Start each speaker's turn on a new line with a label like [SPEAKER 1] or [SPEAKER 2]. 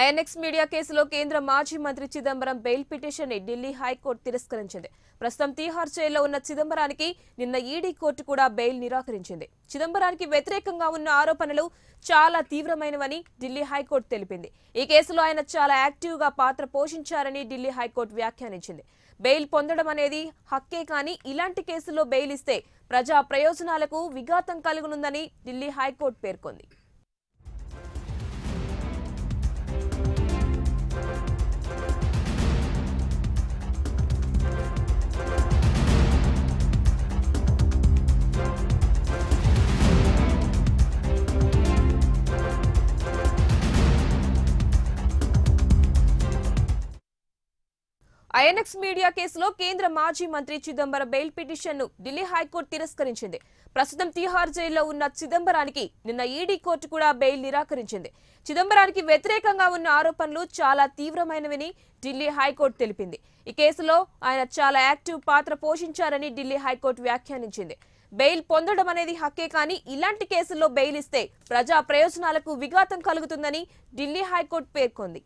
[SPEAKER 1] INX media కేసులో కేంద్ర మాజీ మంత్రి చిదంబరం బెయిల్ పిటిషన్ని ఢిల్లీ హైకోర్టు తిరస్కరించింది. ప్రస్తుతం తీహార్ జైల్లో ఉన్న చిదంబరానికి నిన్న ఈడీ కోర్టు కూడా బెయిల్ నిరాకరించింది. చిదంబరానికి వ్యతిరేకంగా ఉన్న ఆరోపణలు చాలా తీవ్రమైనవని ఢిల్లీ హైకోర్టు తెలిపింది. ఈ కేసులో ఆయన చాలా యాక్టివ్గా పాత్ర పోషించారని ఢిల్లీ హైకోర్టు వ్యాఖ్యానించింది. బెయిల్ పొందడం అనేది హక్కే కానీ ఇలాంటి కేసుల్లో బెయిల్ ఇస్తే ప్రజా ప్రయోజనాలకు విఘాతం కలుగునుందని ఢిల్లీ హైకోర్టు పేర్కొంది. ఐఎన్ఎక్స్ మీడియా కేసులో కేంద్ర మాజీ మంత్రి చిదంబరం బెయిల్ పిటిషన్ను ఢిల్లీ హైకోర్టు తిరస్కరించింది. ప్రస్తుతం తిహార్ జైల్లో ఉన్న చిదంబరానికి నిన్న ఈడీ కోర్టు కూడా బెయిల్ నిరాకరించింది. చిదంబరానికి వ్యతిరేకంగా ఉన్న ఆరోపణలు చాలా తీవ్రమైనవని ఢిల్లీ హైకోర్టు తెలిపింది. ఈ కేసులో ఆయన చాలా యాక్టివ్ పాత్ర పోషించారని ఢిల్లీ హైకోర్టు వ్యాఖ్యానించింది. బెయిల్ పొందడం అనేది హక్కే కానీ ఇలాంటి కేసుల్లో బెయిల్ ఇస్తే ప్రజా ప్రయోజనాలకు విఘాతం కలుగుతుందని ఢిల్లీ హైకోర్టు పేర్కొంది.